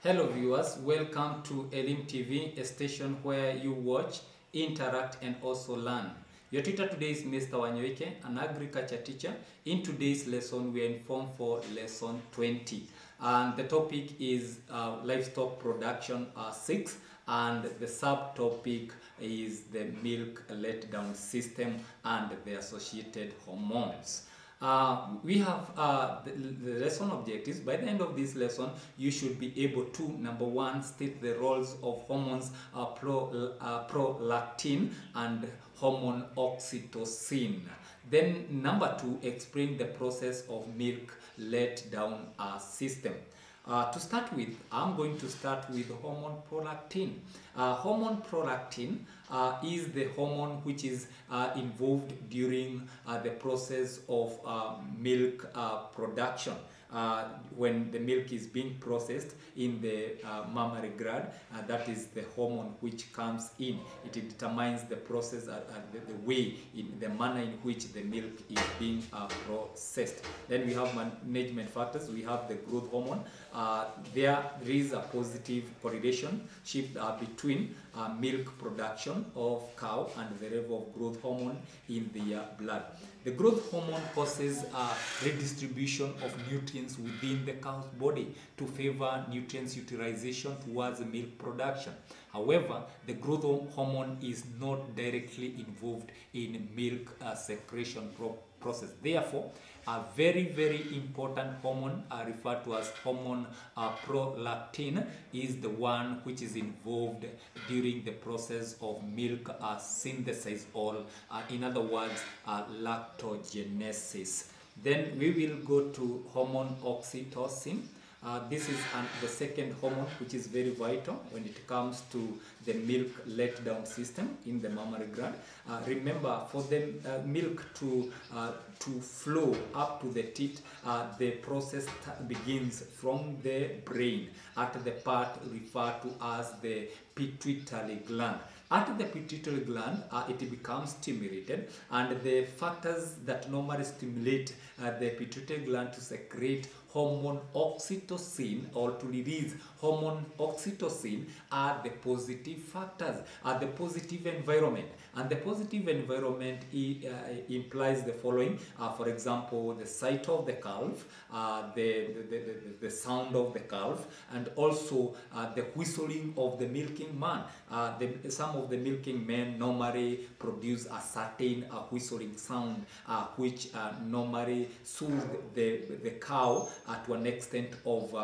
Hello viewers, welcome to Elimu TV, a station where you watch, interact and also learn. Your tutor today is Mr. Wanyoike, an agriculture teacher. In today's lesson, we are informed for lesson 20. And the topic is uh, livestock production uh, 6 and the subtopic is the milk letdown system and the associated hormones. Uh, we have uh, the, the lesson objectives. By the end of this lesson, you should be able to, number one, state the roles of hormones uh, pro, uh, prolactin and hormone oxytocin. Then number two, explain the process of milk let down uh, system. Uh, to start with, I'm going to start with hormone prolactin. Uh, hormone prolactin uh, is the hormone which is uh, involved during uh, the process of uh, milk production. Uh, when the milk is being processed in the uh, mammary gland, uh, that is the hormone which comes in. It determines the process, uh, the, the way, in the manner in which the milk is being uh, processed. Then we have management factors. We have the growth hormone. Uh, there, is a positive correlation shift uh, between milk production of cow and the level of growth hormone in the blood. The growth hormone causes redistribution of nutrients within the cow's body to favor nutrients utilization towards milk production. However, the growth hormone is not directly involved in milk uh, secretion pro process. Therefore, a very very important hormone uh, referred to as hormone uh, prolactin is the one which is involved during the process of milk uh, synthesis or uh, in other words uh, lactogenesis then we will go to hormone oxytocin uh, this is an, the second hormone which is very vital when it comes to the milk letdown system in the mammary gland. Uh, remember, for the uh, milk to uh, to flow up to the teat, uh, the process begins from the brain at the part referred to as the pituitary gland. At the pituitary gland, uh, it becomes stimulated, and the factors that normally stimulate uh, the pituitary gland to secrete hormone oxytocin or to release hormone oxytocin are the positive factors, are the positive environment. And the positive environment uh, implies the following. Uh, for example, the sight of the calf, uh, the, the, the, the, sound of the calf, and also uh, the whistling of the milking man. Uh, the, some of the milking men normally produce a certain uh, whistling sound, which normally soothes the, the cow to an extent of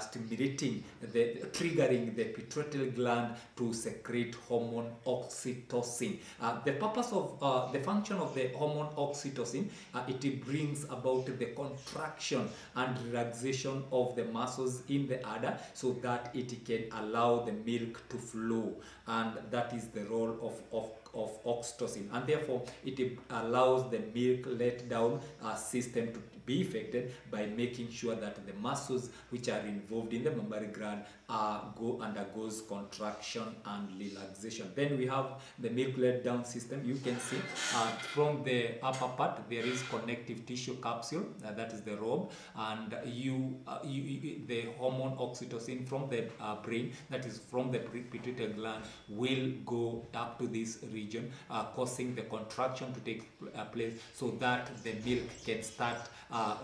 stimulating, the, triggering the pituitary gland to secrete hormone oxytocin. Uh, the purpose of uh, the function of the hormone oxytocin, uh, it brings about the contraction and relaxation of the muscles in the udder so that it can allow the milk to flow and that is the role of, of of oxytocin and therefore it allows the milk let down uh, system to be affected by making sure that the muscles which are involved in the mammary gland uh, go undergoes contraction and relaxation. Then we have the milk let down system. You can see uh, from the upper part there is connective tissue capsule uh, that is the robe and you, you, you, the hormone oxytocin from the brain that is from the pituitary gland will go up to this region uh, causing the contraction to take uh, place so that the milk can start uh,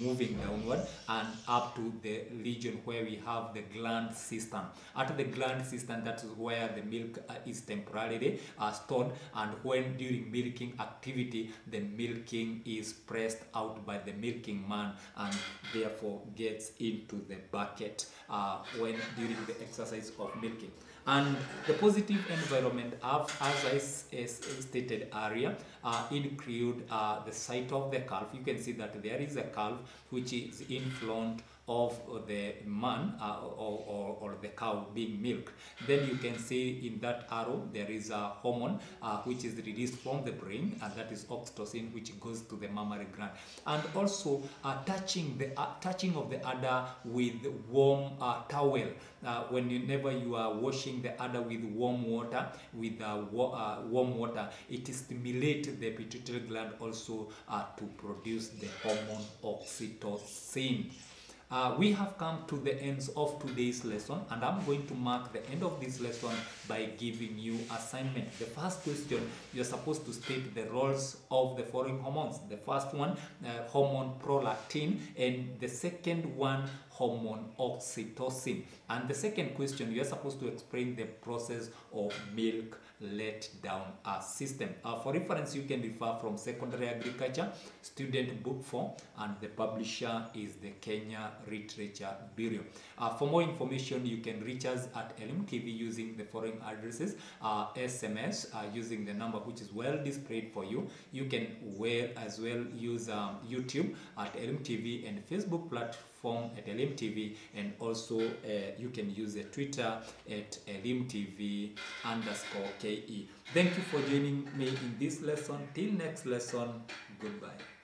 moving downward and up to the region where we have the gland cistern. At the gland cistern, that is where the milk uh, is temporarily uh, stored and when during milking activity, the milking is pressed out by the milking man and therefore gets into the bucket uh, when during the exercise of milking. And the positive environment, as I stated earlier, uh, include uh, the sight of the calf. You can see that there is a calf which is in front of the man uh, or, or, or, the cow being milked. Then you can see in that arrow there is a hormone uh, which is released from the brain and that is oxytocin which goes to the mammary gland. And also uh, touching the uh, touching of the udder with warm uh, towel. Uh, whenever you are washing the udder with warm water, with wa warm water, it stimulates the pituitary gland also to produce the hormone oxytocin. Uh, we have come to the ends of today's lesson and I'm going to mark the end of this lesson by giving you assignment. The first question, you're supposed to state the roles of the following hormones. The first one, uh, hormone prolactin and the second one, hormone oxytocin. And the second question, you're supposed to explain the process of milk let down uh, system. Uh, for reference, you can refer from Secondary Agriculture, Student Book 4, and the publisher is the Kenya Literature Bureau. Uh, for more information, you can reach us at Elimu TV using the following addresses. Uh, SMS uh, using the number which is well displayed for you. You can well as well use um, YouTube at Elimu TV and Facebook platform at Elimu TV and also uh, you can use a Twitter at Elimu TV underscore KE. Thank you for joining me in this lesson. Till next lesson, goodbye.